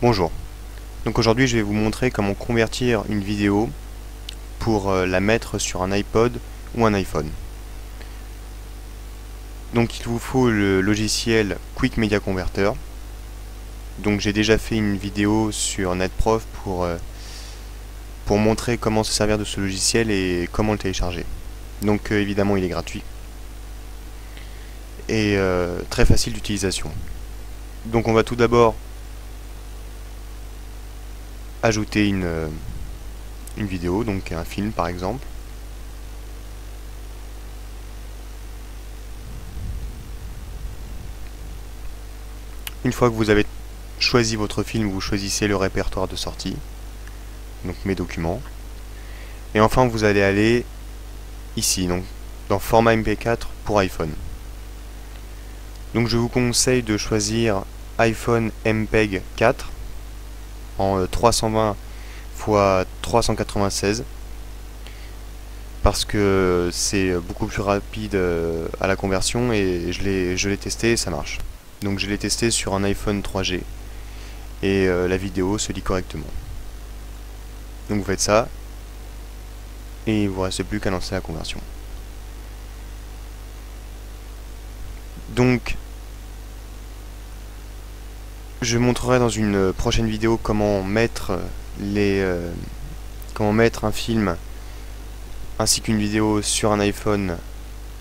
Bonjour. Donc aujourd'hui je vais vous montrer comment convertir une vidéo pour euh, la mettre sur un iPod ou un iPhone. Donc il vous faut le logiciel Quick Media Converter. Donc j'ai déjà fait une vidéo sur NetProf pour, euh, montrer comment se servir de ce logiciel et comment le télécharger. Donc euh, évidemment il est gratuit et très facile d'utilisation. Donc on va tout d'abord ajouter une, euh, une vidéo, donc un film par exemple. Une fois que vous avez choisi votre film, vous choisissez le répertoire de sortie, donc mes documents. Et enfin vous allez aller ici, donc dans format MP4 pour iPhone. Donc je vous conseille de choisir iPhone MPEG 4 en 320 x 396 parce que c'est beaucoup plus rapide euh, à la conversion et je l'ai testé et ça marche. Donc je l'ai testé sur un iPhone 3G et euh, la vidéo se lit correctement. Donc vous faites ça et il vous reste plus qu'à lancer la conversion. Donc je montrerai dans une prochaine vidéo comment mettre les euh, comment mettre un film ainsi qu'une vidéo sur un iPhone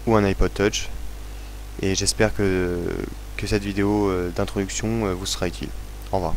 ou un iPod Touch et j'espère que, que cette vidéo euh, d'introduction euh, vous sera utile. Au revoir.